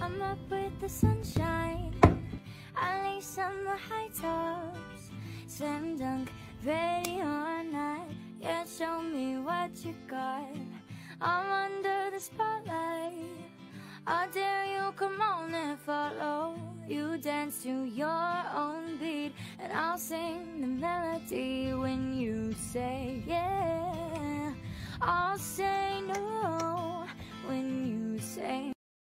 I'm up with the sunshine. I least on the high tops. Slam dunk, ready or not. Yeah, show me what you got. I'm under the spotlight. I dare you, come on and follow. You dance to your own beat, and I'll sing the melody when you say yeah. I'll sing.